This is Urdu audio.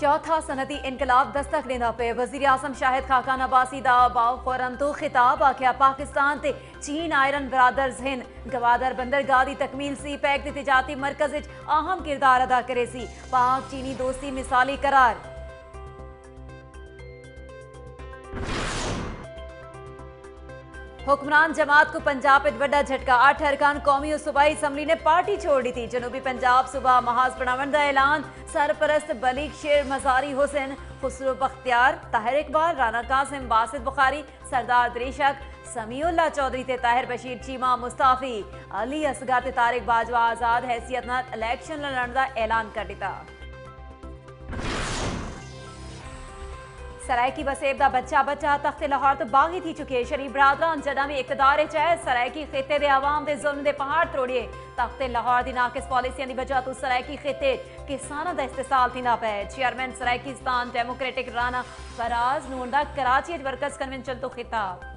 چوتھا صنعتی انقلاب دستک لینا پہ وزیر اعظم شاہد خاقان عباسی دا باو خورم تو خطاب، آکھیا پاکستان تے چین آئرن برادرز ہن۔ گوادر بندرگاہ دی تکمیل سی پیک دی تجارتی مرکز وچ اہم کردار ادا کرے سی۔ پاک چینی دوستی مثالی قرار۔ حکمران جماعت کو پنجاب پہ بڑا جھٹکا۔ آٹھ ارکان قومی اور صوبائی اسمبلی نے پارٹی چھوڑ دی تھی۔ جنوبی پنجاب صبح محاذ بناون دا اعلان۔ سرپرست بلیغ شیر مزاری حسین، خسرو بختیار، طاہر اقبال، رانا قاسم باسط بخاری، سردار دریشک سمیع اللہ چودھری تے طاہر بشیر چیمہ مستعفی۔ علی اسگا تے طارق باجوہ آزاد حیثیت نات الیکشن لڑن دا اعلان کر دیتا۔ سرائے کی وسیب دا بچہ بچہ تخت لاہور تو باغی تھی چکے۔ شریف برادران جدہ میں اقتدار چاہے سرائے کی خطے دے عوام دے ظلم دے پہاڑ توڑیے تخت لاہور دی ناقص پالیسیاں دی وجہ تو سرائے کی خطے کسانہ دا استحصال تھی نہ پے۔ Chairman Saraikistan democratic Rana Faraz نونڈا کراچی ورکرز کنونشن تو خطاب۔